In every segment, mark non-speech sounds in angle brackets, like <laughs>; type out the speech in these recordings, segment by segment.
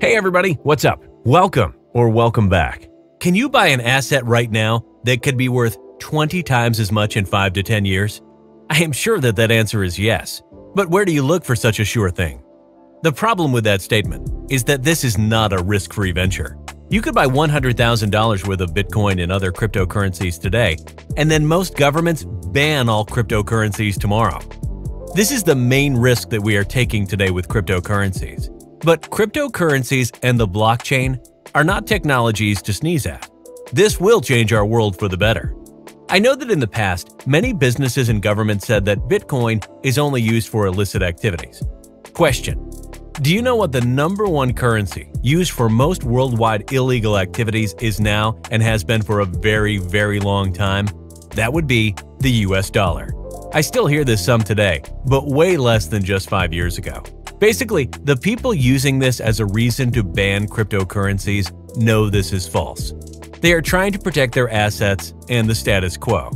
Hey everybody, what's up? Welcome or welcome back. Can you buy an asset right now that could be worth 20 times as much in 5 to 10 years? I am sure that that answer is yes. But where do you look for such a sure thing? The problem with that statement is that this is not a risk-free venture. You could buy $100,000 worth of Bitcoin and other cryptocurrencies today, and then most governments ban all cryptocurrencies tomorrow. This is the main risk that we are taking today with cryptocurrencies. But cryptocurrencies and the blockchain are not technologies to sneeze at. This will change our world for the better. I know that in the past, many businesses and governments said that Bitcoin is only used for illicit activities. Question Do you know what the number one currency used for most worldwide illegal activities is now and has been for a very, very long time? That would be the US dollar. I still hear this some today, but way less than just five years ago. Basically, the people using this as a reason to ban cryptocurrencies know this is false. They are trying to protect their assets and the status quo.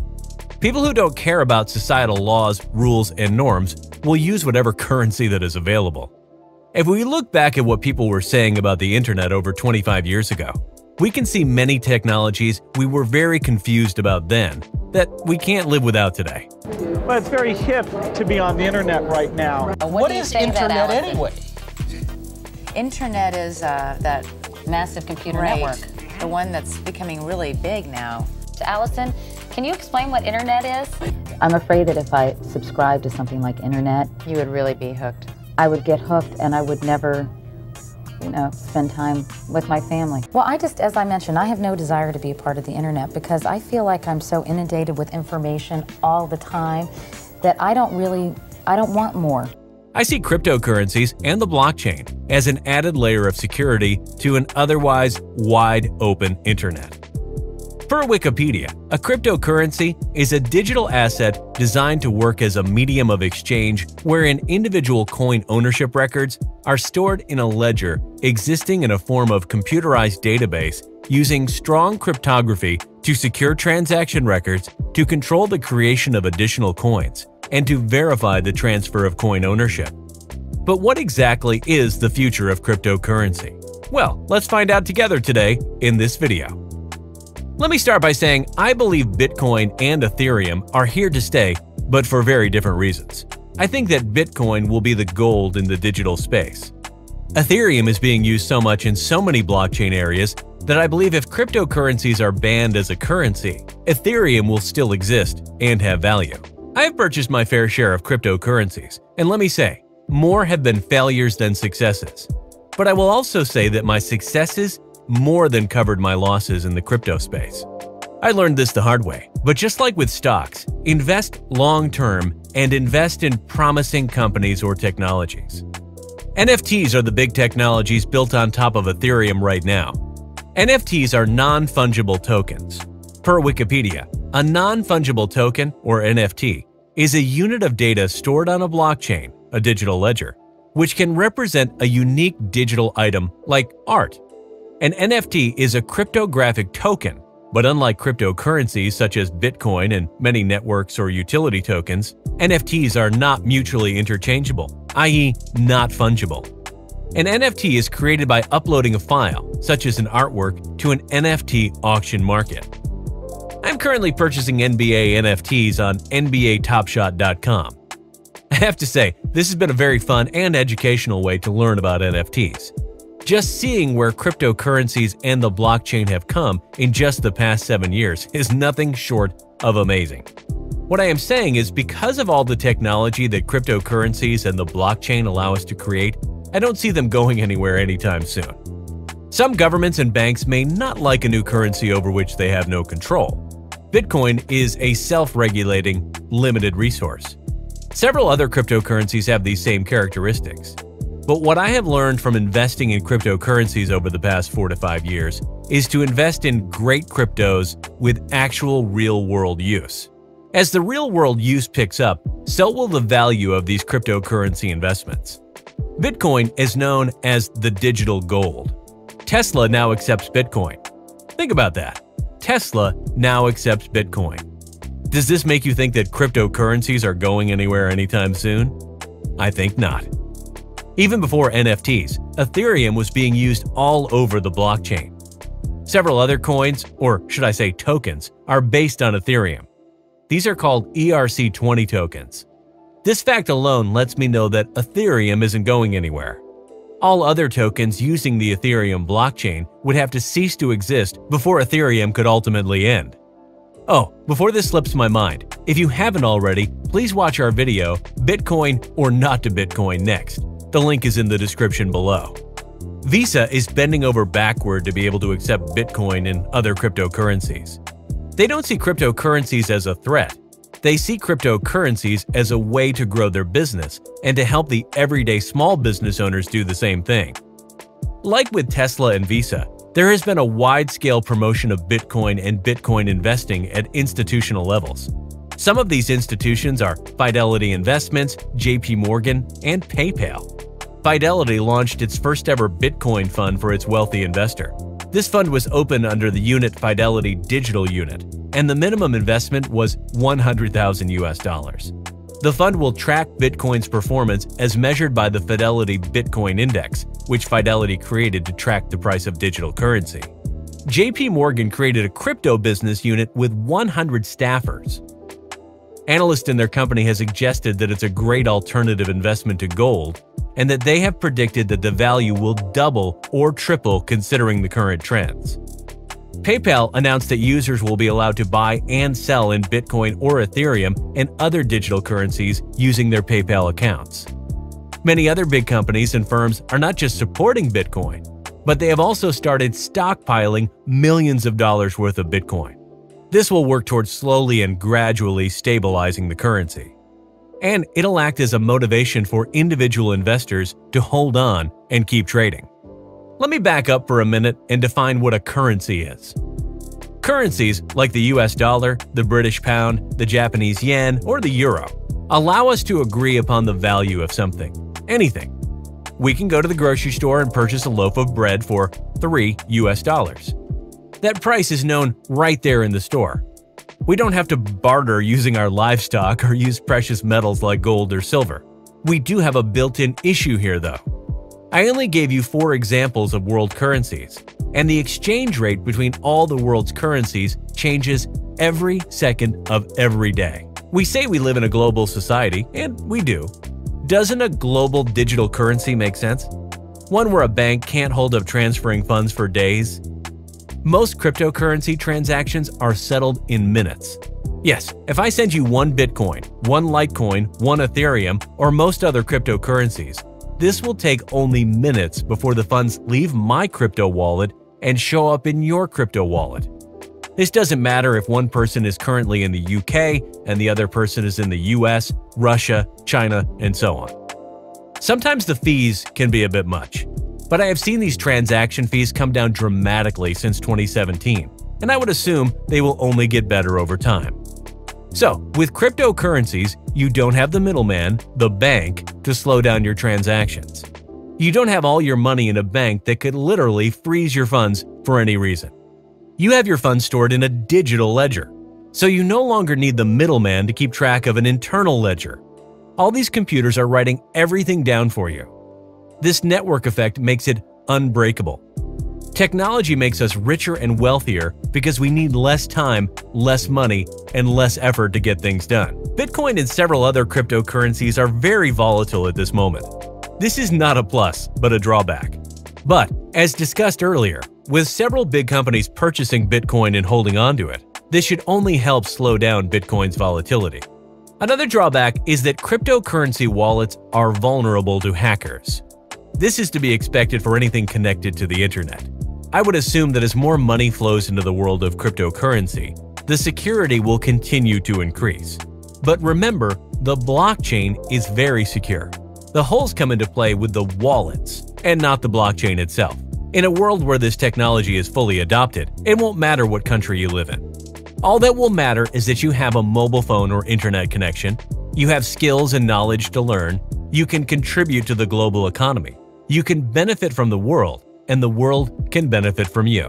People who don't care about societal laws, rules, and norms will use whatever currency that is available. If we look back at what people were saying about the internet over 25 years ago, we can see many technologies we were very confused about then that we can't live without today. Well, it's very hip to be on the internet right now. When What do you that, internet anyway? Internet is uh, that Massive computer right, network. the one that's becoming really big now. To Allison, can you explain what internet is? I'm afraid that if I subscribed to something like internet, You would really be hooked. I would get hooked and I would never, you know, spend time with my family. Well, I just, as I mentioned, I have no desire to be a part of the internet because I feel like I'm so inundated with information all the time that I don't really, I don't want more. I see cryptocurrencies and the blockchain as an added layer of security to an otherwise wide open internet. Per Wikipedia, a cryptocurrency is a digital asset designed to work as a medium of exchange wherein individual coin ownership records are stored in a ledger existing in a form of computerized database using strong cryptography to secure transaction records, to control the creation of additional coins, and to verify the transfer of coin ownership. But what exactly is the future of cryptocurrency? Well, let's find out together today in this video. Let me start by saying I believe Bitcoin and Ethereum are here to stay, but for very different reasons. I think that Bitcoin will be the gold in the digital space. Ethereum is being used so much in so many blockchain areas that I believe if cryptocurrencies are banned as a currency, Ethereum will still exist and have value. I have purchased my fair share of cryptocurrencies, and let me say, more have been failures than successes. But I will also say that my successes more than covered my losses in the crypto space. I learned this the hard way, but just like with stocks, invest long term and invest in promising companies or technologies. NFTs are the big technologies built on top of Ethereum right now. NFTs are non fungible tokens. Per Wikipedia, a non fungible token, or NFT, is a unit of data stored on a blockchain, a digital ledger, which can represent a unique digital item like art. An NFT is a cryptographic token, but unlike cryptocurrencies such as Bitcoin and many networks or utility tokens, NFTs are not mutually interchangeable, i.e., not fungible. An NFT is created by uploading a file, such as an artwork, to an NFT auction market. I'm currently purchasing NBA NFTs on NBATopShot.com. I have to say, this has been a very fun and educational way to learn about NFTs. Just seeing where cryptocurrencies and the blockchain have come in just the past seven years <laughs> is nothing short of amazing. What I am saying is because of all the technology that cryptocurrencies and the blockchain allow us to create, I don't see them going anywhere anytime soon. Some governments and banks may not like a new currency over which they have no control. Bitcoin is a self-regulating, limited resource. Several other cryptocurrencies have these same characteristics. But what I have learned from investing in cryptocurrencies over the past four to five years is to invest in great cryptos with actual real world use. As the real world use picks up, so will the value of these cryptocurrency investments. Bitcoin is known as the digital gold. Tesla now accepts Bitcoin. Think about that. Tesla now accepts Bitcoin. Does this make you think that cryptocurrencies are going anywhere anytime soon? I think not. Even before NFTs, Ethereum was being used all over the blockchain. Several other coins, or should I say tokens, are based on Ethereum. These are called ERC20 tokens. This fact alone lets me know that Ethereum isn't going anywhere. All other tokens using the Ethereum blockchain would have to cease to exist before Ethereum could ultimately end. Oh, before this slips my mind, if you haven't already, please watch our video, Bitcoin or not to Bitcoin next. The link is in the description below. Visa is bending over backward to be able to accept Bitcoin and other cryptocurrencies. They don't see cryptocurrencies as a threat. They see cryptocurrencies as a way to grow their business and to help the everyday small business owners do the same thing. Like with Tesla and Visa, there has been a wide-scale promotion of Bitcoin and Bitcoin investing at institutional levels. Some of these institutions are Fidelity Investments, JP Morgan, and PayPal. Fidelity launched its first ever Bitcoin fund for its wealthy investor. This fund was open under the unit Fidelity Digital Unit, and the minimum investment was 100,000 US dollars. The fund will track Bitcoin's performance as measured by the Fidelity Bitcoin Index, which Fidelity created to track the price of digital currency. JP Morgan created a crypto business unit with 100 staffers. Analysts in their company have suggested that it's a great alternative investment to gold and that they have predicted that the value will double or triple considering the current trends. PayPal announced that users will be allowed to buy and sell in Bitcoin or Ethereum and other digital currencies using their PayPal accounts. Many other big companies and firms are not just supporting Bitcoin, but they have also started stockpiling millions of dollars worth of Bitcoin. This will work towards slowly and gradually stabilizing the currency and it'll act as a motivation for individual investors to hold on and keep trading. Let me back up for a minute and define what a currency is. Currencies like the US dollar, the British pound, the Japanese yen, or the euro allow us to agree upon the value of something, anything. We can go to the grocery store and purchase a loaf of bread for 3 US dollars. That price is known right there in the store, we don't have to barter using our livestock or use precious metals like gold or silver. We do have a built-in issue here though. I only gave you four examples of world currencies, and the exchange rate between all the world's currencies changes every second of every day. We say we live in a global society, and we do. Doesn't a global digital currency make sense? One where a bank can't hold up transferring funds for days, most cryptocurrency transactions are settled in minutes. Yes, if I send you one Bitcoin, one Litecoin, one Ethereum, or most other cryptocurrencies, this will take only minutes before the funds leave my crypto wallet and show up in your crypto wallet. This doesn't matter if one person is currently in the UK and the other person is in the US, Russia, China, and so on. Sometimes the fees can be a bit much. But I have seen these transaction fees come down dramatically since 2017, and I would assume they will only get better over time. So, with cryptocurrencies, you don't have the middleman, the bank, to slow down your transactions. You don't have all your money in a bank that could literally freeze your funds for any reason. You have your funds stored in a digital ledger, so you no longer need the middleman to keep track of an internal ledger. All these computers are writing everything down for you. This network effect makes it unbreakable. Technology makes us richer and wealthier because we need less time, less money, and less effort to get things done. Bitcoin and several other cryptocurrencies are very volatile at this moment. This is not a plus, but a drawback. But, as discussed earlier, with several big companies purchasing Bitcoin and holding onto it, this should only help slow down Bitcoin's volatility. Another drawback is that cryptocurrency wallets are vulnerable to hackers. This is to be expected for anything connected to the internet. I would assume that as more money flows into the world of cryptocurrency, the security will continue to increase. But remember, the blockchain is very secure. The holes come into play with the wallets, and not the blockchain itself. In a world where this technology is fully adopted, it won't matter what country you live in. All that will matter is that you have a mobile phone or internet connection, you have skills and knowledge to learn, you can contribute to the global economy, you can benefit from the world, and the world can benefit from you.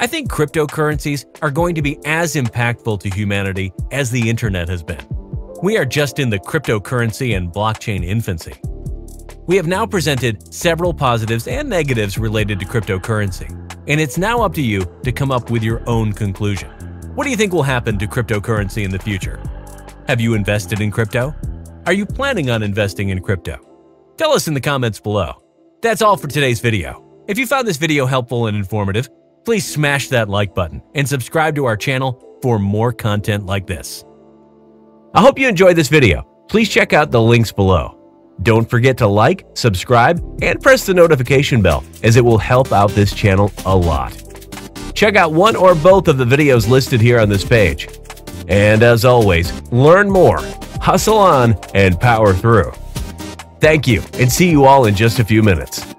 I think cryptocurrencies are going to be as impactful to humanity as the internet has been. We are just in the cryptocurrency and blockchain infancy. We have now presented several positives and negatives related to cryptocurrency, and it's now up to you to come up with your own conclusion. What do you think will happen to cryptocurrency in the future? Have you invested in crypto? Are you planning on investing in crypto? Tell us in the comments below. That's all for today's video. If you found this video helpful and informative, please smash that like button and subscribe to our channel for more content like this. I hope you enjoyed this video. Please check out the links below. Don't forget to like, subscribe, and press the notification bell as it will help out this channel a lot. Check out one or both of the videos listed here on this page. And as always, learn more, hustle on, and power through. Thank you, and see you all in just a few minutes.